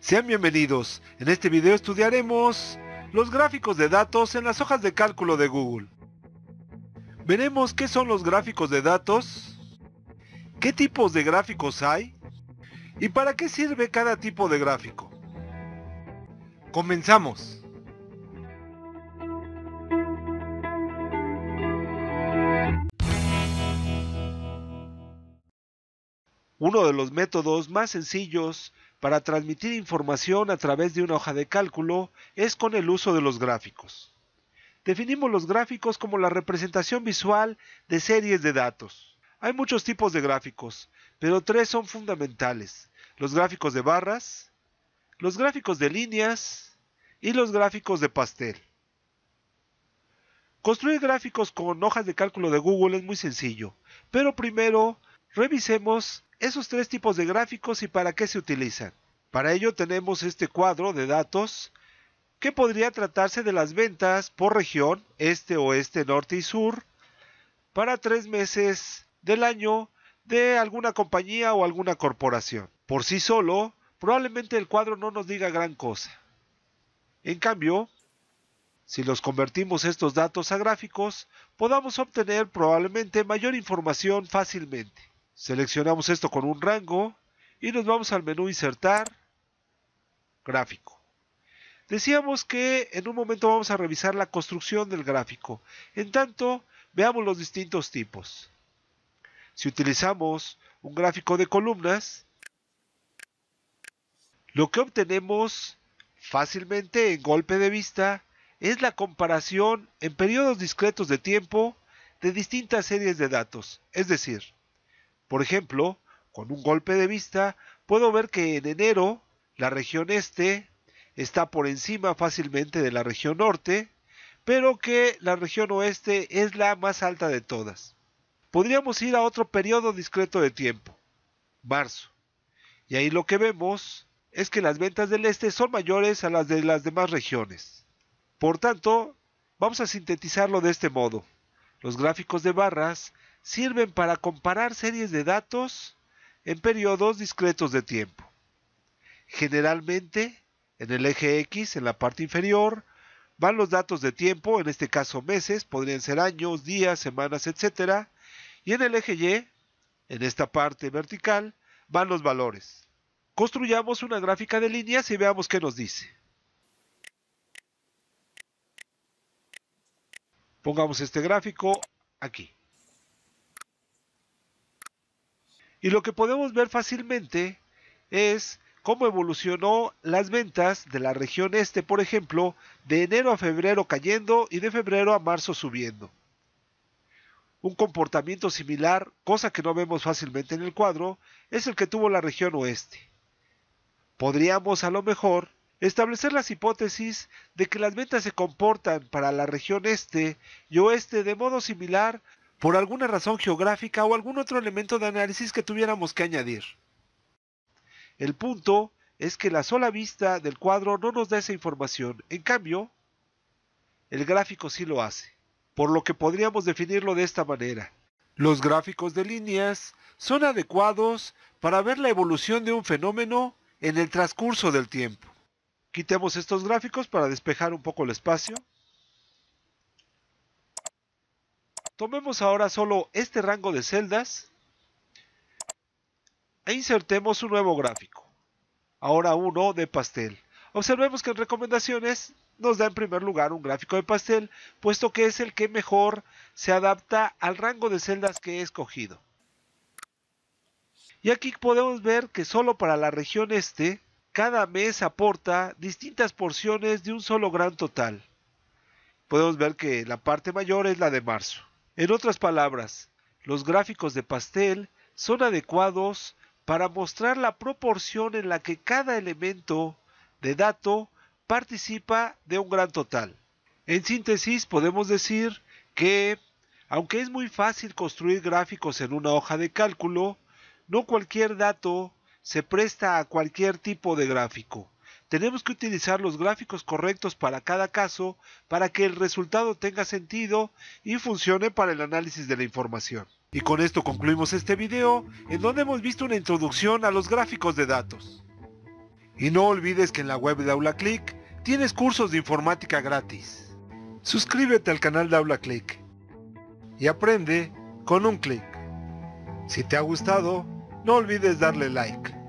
Sean bienvenidos. En este video estudiaremos los gráficos de datos en las hojas de cálculo de Google. Veremos qué son los gráficos de datos, qué tipos de gráficos hay y para qué sirve cada tipo de gráfico. Comenzamos. Uno de los métodos más sencillos para transmitir información a través de una hoja de cálculo es con el uso de los gráficos. Definimos los gráficos como la representación visual de series de datos. Hay muchos tipos de gráficos, pero tres son fundamentales. Los gráficos de barras, los gráficos de líneas y los gráficos de pastel. Construir gráficos con hojas de cálculo de Google es muy sencillo, pero primero revisemos esos tres tipos de gráficos y para qué se utilizan. Para ello tenemos este cuadro de datos que podría tratarse de las ventas por región, este, oeste, norte y sur, para tres meses del año de alguna compañía o alguna corporación. Por sí solo, probablemente el cuadro no nos diga gran cosa. En cambio, si los convertimos estos datos a gráficos, podamos obtener probablemente mayor información fácilmente. Seleccionamos esto con un rango y nos vamos al menú Insertar, Gráfico. Decíamos que en un momento vamos a revisar la construcción del gráfico. En tanto, veamos los distintos tipos. Si utilizamos un gráfico de columnas, lo que obtenemos fácilmente en golpe de vista es la comparación en periodos discretos de tiempo de distintas series de datos, es decir, por ejemplo, con un golpe de vista, puedo ver que en enero la región este está por encima fácilmente de la región norte, pero que la región oeste es la más alta de todas. Podríamos ir a otro periodo discreto de tiempo, marzo, y ahí lo que vemos es que las ventas del este son mayores a las de las demás regiones. Por tanto, vamos a sintetizarlo de este modo. Los gráficos de barras sirven para comparar series de datos en periodos discretos de tiempo. Generalmente, en el eje X, en la parte inferior, van los datos de tiempo, en este caso meses, podrían ser años, días, semanas, etc. Y en el eje Y, en esta parte vertical, van los valores. Construyamos una gráfica de líneas y veamos qué nos dice. Pongamos este gráfico aquí. Y lo que podemos ver fácilmente es cómo evolucionó las ventas de la región este, por ejemplo, de enero a febrero cayendo y de febrero a marzo subiendo. Un comportamiento similar, cosa que no vemos fácilmente en el cuadro, es el que tuvo la región oeste. Podríamos a lo mejor establecer las hipótesis de que las ventas se comportan para la región este y oeste de modo similar por alguna razón geográfica o algún otro elemento de análisis que tuviéramos que añadir. El punto es que la sola vista del cuadro no nos da esa información, en cambio, el gráfico sí lo hace, por lo que podríamos definirlo de esta manera. Los gráficos de líneas son adecuados para ver la evolución de un fenómeno en el transcurso del tiempo. Quitemos estos gráficos para despejar un poco el espacio. Tomemos ahora solo este rango de celdas e insertemos un nuevo gráfico. Ahora uno de pastel. Observemos que en recomendaciones nos da en primer lugar un gráfico de pastel, puesto que es el que mejor se adapta al rango de celdas que he escogido. Y aquí podemos ver que solo para la región este, cada mes aporta distintas porciones de un solo gran total. Podemos ver que la parte mayor es la de marzo. En otras palabras, los gráficos de pastel son adecuados para mostrar la proporción en la que cada elemento de dato participa de un gran total. En síntesis, podemos decir que, aunque es muy fácil construir gráficos en una hoja de cálculo, no cualquier dato se presta a cualquier tipo de gráfico. Tenemos que utilizar los gráficos correctos para cada caso para que el resultado tenga sentido y funcione para el análisis de la información. Y con esto concluimos este video en donde hemos visto una introducción a los gráficos de datos. Y no olvides que en la web de Aula Click tienes cursos de informática gratis. Suscríbete al canal de Aula Click y aprende con un clic. Si te ha gustado, no olvides darle like.